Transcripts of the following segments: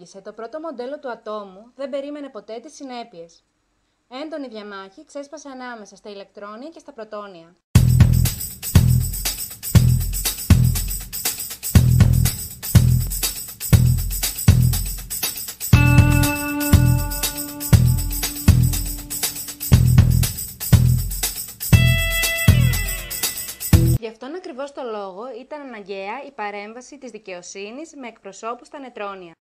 Bohr δημιούργησε το πρώτο μοντέλο του ατόμου, δεν περίμενε ποτέ τις συνέπειες. Έντονη διαμάχη ξέσπασε ανάμεσα στα ηλεκτρόνια και στα πρωτόνια. Γι' αυτόν ακριβώς το λόγο ήταν αναγκαία η παρέμβαση της δικαιοσύνης με εκπροσώπους στα νετρόνια.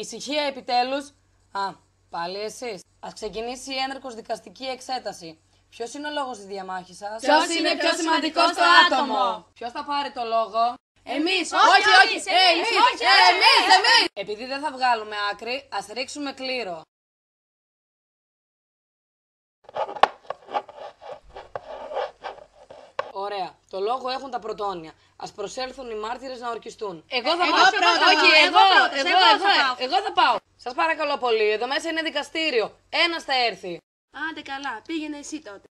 Ησυχία επιτέλους. Α, πάλι εσείς. Ας ξεκινήσει η έναρκος δικαστική εξέταση. Ποιος είναι ο λόγος της διαμάχης σας; Ποιος είναι πιο σημαντικός στο άτομο; Ποιος θα πάρει το λόγο; Εμείς, Όχι, όχι, ε, εμείς, όχι, εμείς, εμείς. Επειδή δεν θα βγάλουμε άκρη, ας ρίξουμε κλήρο. Ωραία. Το λόγο έχουν τα πρωτόνια. Α προσέλθουν οι μάρτυρες να ορκιστούν. Εγώ θα Εγώ πάω. πρώτα, Όχι, εγώ εγώ, πρώτος, εγώ, εγώ εγώ, θα πάω. εγώ θα πάω. Σας παρακαλώ πολύ. Εδώ μέσα είναι δικαστήριο. Ένας θα έρθει. Άντε καλά, πήγαινε εσύ τότε.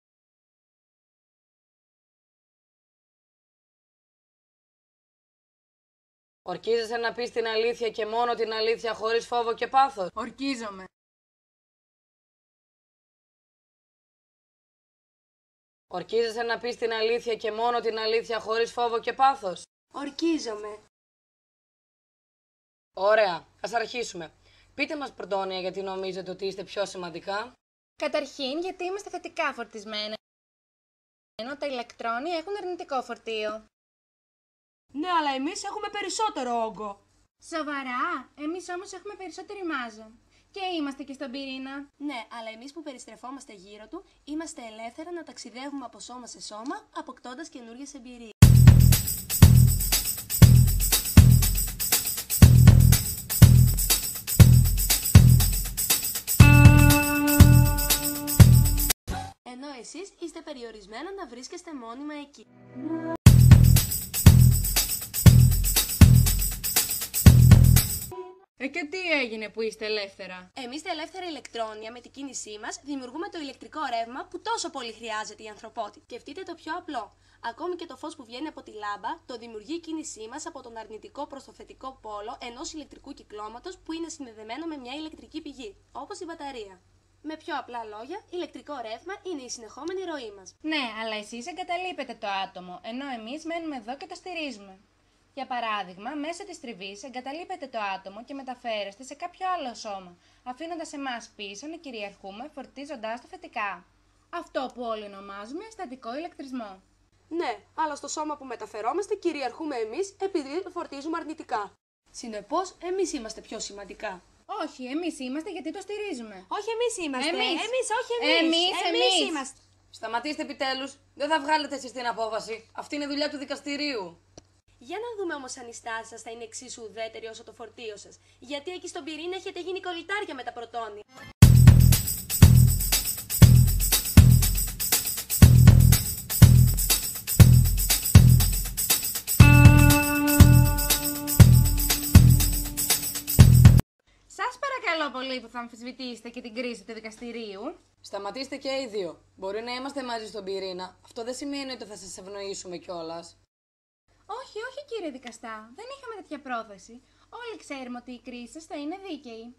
Ορκίζεσαι να πεις την αλήθεια και μόνο την αλήθεια χωρίς φόβο και πάθος. Ορκίζομαι. Ορκίζεσαι να πεις την αλήθεια και μόνο την αλήθεια χωρίς φόβο και πάθος; Ορκίζομαι. Ωραία. Α αρχίσουμε. Πείτε μας, Πρωτόνια, γιατί νομίζετε ότι είστε πιο σημαντικά; Καταρχήν, γιατί είμαστε θετικά φορτισμένα, ενώ τα ηλεκτρόνια έχουν αρνητικό φορτίο. Ναι, αλλά εμείς έχουμε περισσότερο όγκο. Σοβαρά, εμείς όμως έχουμε περισσότερη μάζα. Και είμαστε και στον πυρήνα. Ναι, αλλά εμείς που περιστρεφόμαστε γύρω του, είμαστε ελεύθερα να ταξιδεύουμε από σώμα σε σώμα, αποκτώντας καινούριες εμπειρίες. Ενώ εσείς είστε περιορισμένα να βρίσκεστε μόνιμα εκεί. Ε, και τι έγινε που είστε ελεύθερα; Εμείς τα ελεύθερα ηλεκτρόνια με την κίνησή μας δημιουργούμε το ηλεκτρικό ρεύμα που τόσο πολύ χρειάζεται η ανθρωπότητα. Σκεφτείτε το πιο απλό. Ακόμη και το φως που βγαίνει από τη λάμπα το δημιουργεί η κίνησή μας από τον αρνητικό προς το θετικό πόλο ενός ηλεκτρικού κυκλώματος που είναι συνδεδεμένο με μια ηλεκτρική πηγή, όπως η μπαταρία. Με πιο απλά λόγια, ηλεκτρικό ρεύμα είναι η συνεχόμενη ροή μας. Ναι, αλλά εσείς εγκαταλείπετε το άτομο, ενώ εμείς μένουμε εδώ και το στηρίζουμε. Για παράδειγμα, μέσω της τριβής εγκαταλείπετε το άτομο και μεταφέρεστε σε κάποιο άλλο σώμα, αφήνοντας εμάς πίσω να κυριαρχούμε φορτίζοντάς το θετικά. Αυτό που όλοι ονομάζουμε στατικό ηλεκτρισμό. Ναι, αλλά στο σώμα που μεταφερόμαστε κυριαρχούμε εμείς επειδή το φορτίζουμε αρνητικά. Συνεπώς, εμείς είμαστε πιο σημαντικά. Όχι, εμείς είμαστε γιατί το στηρίζουμε. Όχι, εμείς είμαστε. Εμείς. εμείς όχι εμείς. Εμείς, εμείς. είμαστε. Σταματήστε επιτέλους. Δεν θα βγάλετε εσείς την απόφαση. Αυτή είναι δουλειά του δικαστηρίου. Για να δούμε όμως αν η στάση σας θα είναι εξίσου ουδέτερη όσο το φορτίο σας. Γιατί εκεί στον πυρήνα έχετε γίνει κολλητάρια με τα πρωτόνια. Σας παρακαλώ πολύ που θα αμφισβητήσετε και την κρίση του δικαστηρίου. Σταματήστε και οι δύο. Μπορεί να είμαστε μαζί στον πυρήνα. Αυτό δεν σημαίνει ότι θα σας ευνοήσουμε κιόλας. Όχι, όχι κύριε δικαστά, δεν είχαμε τέτοια πρόθεση. Όλοι ξέρουμε ότι η κρίση σας θα είναι δίκαιη.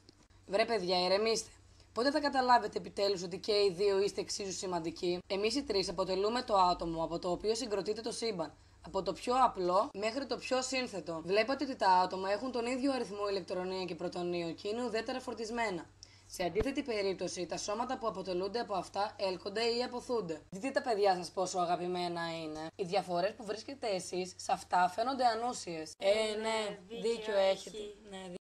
Βρε, παιδιά, ηρεμήστε. Πότε θα καταλάβετε επιτέλους ότι και οι δύο είστε εξίσου σημαντικοί; Εμείς οι τρεις αποτελούμε το άτομο από το οποίο συγκροτείται το σύμπαν. Από το πιο απλό μέχρι το πιο σύνθετο. Βλέπετε ότι τα άτομα έχουν τον ίδιο αριθμό ηλεκτρονίων και πρωτονίων και είναι ουδέτερα φορτισμένα. Σε αντίθετη περίπτωση, τα σώματα που αποτελούνται από αυτά έλκονται ή αποθούνται. Δείτε τα παιδιά σας πόσο αγαπημένα είναι. Οι διαφορές που βρίσκετε εσείς σε αυτά φαίνονται ανούσιες. Ε, ναι, δίκιο έχετε. Ναι,